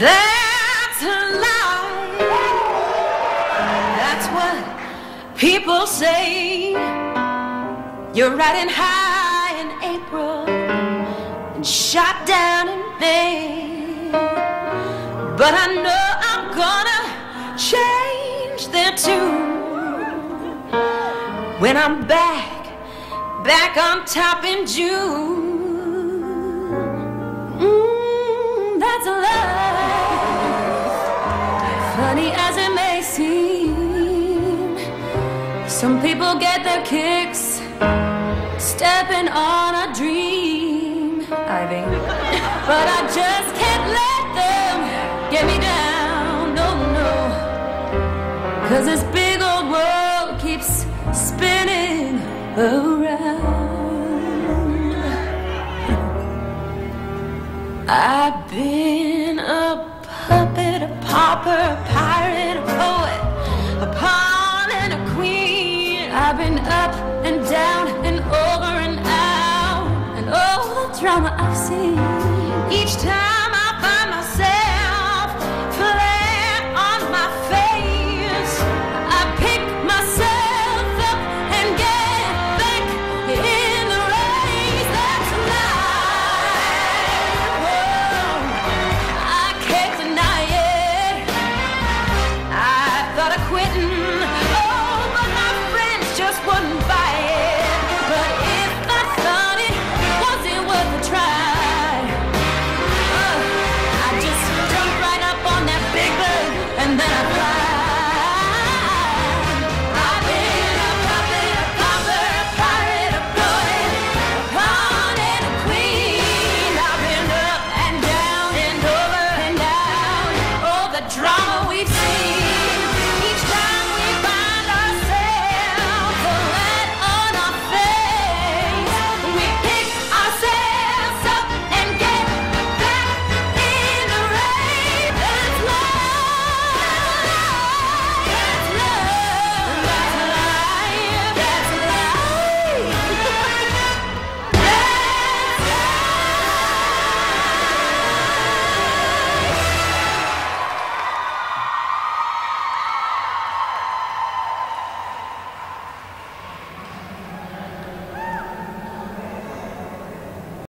That's a lie. That's what people say. You're riding high in April and shot down in May. But I know I'm gonna change their tune when I'm back, back on top in June. Funny as it may seem, some people get their kicks stepping on a dream. Ivy. But I just can't let them get me down, no, no. Cause this big old world keeps spinning around. I've been pauper, a pirate, a poet, a pawn and a queen. I've been up and down and over and out, and all the drama I've seen. Each time I find